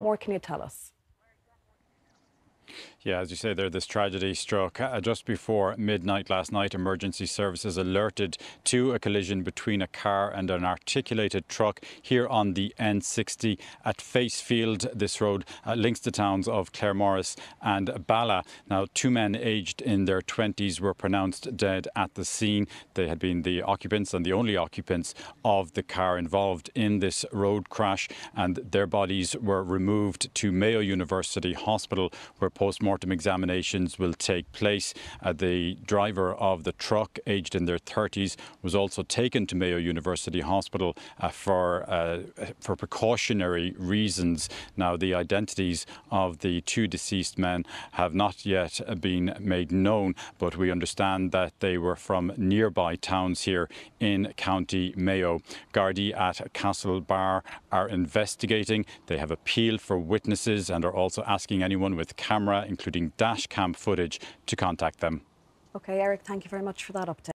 more can you tell us? Yeah, as you say there, this tragedy struck uh, just before midnight last night. Emergency services alerted to a collision between a car and an articulated truck here on the N60 at Facefield. This road uh, links the towns of Claremorris and Balla. Now, two men aged in their 20s were pronounced dead at the scene. They had been the occupants and the only occupants of the car involved in this road crash, and their bodies were removed to Mayo University Hospital, where post-mortem examinations will take place. Uh, the driver of the truck, aged in their 30s, was also taken to Mayo University Hospital uh, for uh, for precautionary reasons. Now, the identities of the two deceased men have not yet been made known, but we understand that they were from nearby towns here in County Mayo. Gardaí at Castlebar are investigating. They have appealed for witnesses and are also asking anyone with camera, including dash cam footage, to contact them. OK, Eric, thank you very much for that update.